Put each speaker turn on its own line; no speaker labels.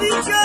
I'll